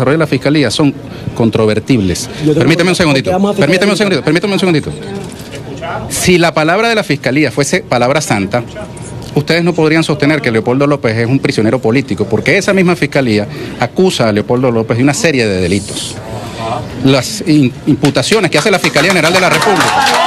desarrollo de la fiscalía son controvertibles. Permítame un segundito. Permítame un segundito. Permítame un segundito. Si la palabra de la fiscalía fuese palabra santa, ustedes no podrían sostener que Leopoldo López es un prisionero político, porque esa misma fiscalía acusa a Leopoldo López de una serie de delitos. Las imputaciones que hace la Fiscalía General de la República